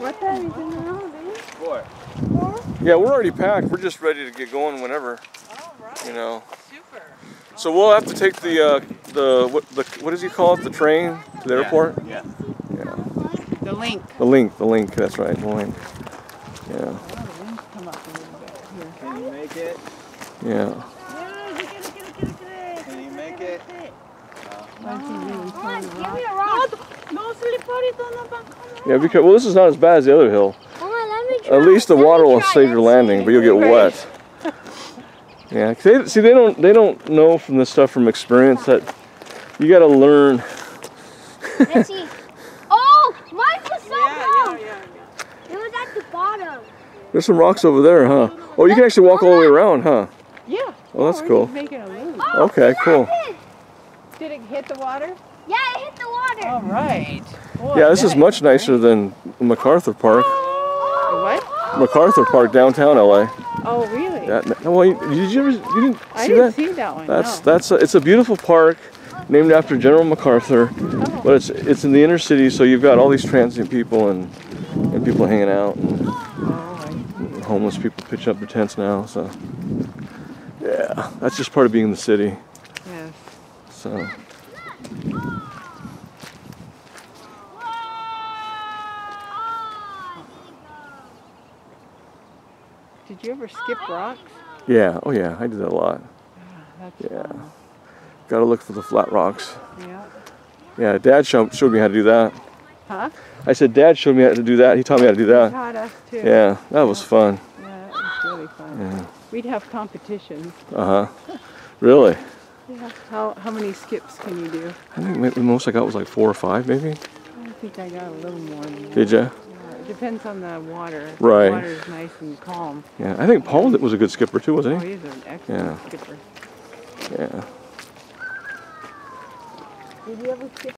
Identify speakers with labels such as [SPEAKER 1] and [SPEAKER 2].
[SPEAKER 1] What time is it now, baby?
[SPEAKER 2] Four.
[SPEAKER 1] Four?
[SPEAKER 3] Yeah, we're already packed. We're just ready to get going whenever,
[SPEAKER 1] All right.
[SPEAKER 3] you know.
[SPEAKER 1] Super.
[SPEAKER 3] So we'll have to take the uh, the what the what does he call it? The train to the airport.
[SPEAKER 2] Yeah.
[SPEAKER 3] Yeah.
[SPEAKER 1] The link.
[SPEAKER 3] The link. The link. That's right. The link. Yeah.
[SPEAKER 1] Oh, the links come up a little bit here.
[SPEAKER 2] Can you make it?
[SPEAKER 3] Yeah.
[SPEAKER 2] Can you make it?
[SPEAKER 1] Give me a rock. No, sliparito na bang
[SPEAKER 3] Yeah. Because well, this is not as bad as the other hill.
[SPEAKER 4] Mama, try.
[SPEAKER 3] At least the
[SPEAKER 4] Let
[SPEAKER 3] water will save your landing, but you'll get
[SPEAKER 1] Right.
[SPEAKER 3] wet. Yeah. 'cause They, see, they don't they don't know from this stuff from experience that you got to learn.
[SPEAKER 4] see. Let's see. Oh, mine was so
[SPEAKER 1] Yeah,
[SPEAKER 4] low.
[SPEAKER 1] yeah, yeah, yeah.
[SPEAKER 4] It was at the bottom.
[SPEAKER 3] There's some rocks over there, huh? Oh, you can actually walk all the way around, huh?
[SPEAKER 1] Yeah.
[SPEAKER 3] Oh, that's cool.
[SPEAKER 1] making a loop.
[SPEAKER 4] Oh,
[SPEAKER 3] Okay, cool.
[SPEAKER 1] Did it hit the water?
[SPEAKER 4] Yeah, it hit the water.
[SPEAKER 1] All right. Boy,
[SPEAKER 3] Yeah, this is
[SPEAKER 1] that
[SPEAKER 3] much nicer than MacArthur Park.
[SPEAKER 1] Oh, what?
[SPEAKER 3] MacArthur Park, downtown LA.
[SPEAKER 1] Oh, really?
[SPEAKER 3] That, well, you- did you ever you didn't
[SPEAKER 1] I
[SPEAKER 3] see
[SPEAKER 1] didn't
[SPEAKER 3] that?
[SPEAKER 1] see that one.
[SPEAKER 3] That's
[SPEAKER 1] no.
[SPEAKER 3] that's a, it's a beautiful park named after General MacArthur,
[SPEAKER 1] Oh.
[SPEAKER 3] but it's it's in the inner city, so you've got all these transient people and and people hanging out, and
[SPEAKER 1] Oh, I-
[SPEAKER 3] homeless people pitch up their tents now. So yeah, that's just part of being in the city.
[SPEAKER 1] yes.
[SPEAKER 3] So
[SPEAKER 1] Did you ever skip rocks?
[SPEAKER 3] yeah, oh yeah, I did that a lot.
[SPEAKER 1] That's
[SPEAKER 3] Yeah.
[SPEAKER 1] fun.
[SPEAKER 3] Got to look for the flat rocks.
[SPEAKER 1] Yeah.
[SPEAKER 3] Yeah, Dad showed showed me how to do that.
[SPEAKER 1] Huh?
[SPEAKER 3] I said, Dad showed me how to do that. He taught me how to do that.
[SPEAKER 1] Taught us too.
[SPEAKER 3] Yeah, that was fun.
[SPEAKER 1] Yeah, it was really fun.
[SPEAKER 3] Yeah.
[SPEAKER 1] We'd have competitions.
[SPEAKER 3] Uh huh. Really?
[SPEAKER 1] Yeah. How how many skips can you do?
[SPEAKER 3] I think the most I got was like four or five, maybe.
[SPEAKER 1] I think I got a little more than that.
[SPEAKER 3] Did ya?
[SPEAKER 1] Yeah, it depends on the water. If
[SPEAKER 3] Right.
[SPEAKER 1] The water is nice and calm.
[SPEAKER 3] Yeah. I think Paul was a good skipper too,
[SPEAKER 1] Oh,
[SPEAKER 3] wasn't he?
[SPEAKER 1] Oh, he's an excellent
[SPEAKER 3] Yeah.
[SPEAKER 1] skipper.
[SPEAKER 3] Yeah.
[SPEAKER 1] Did you ever skip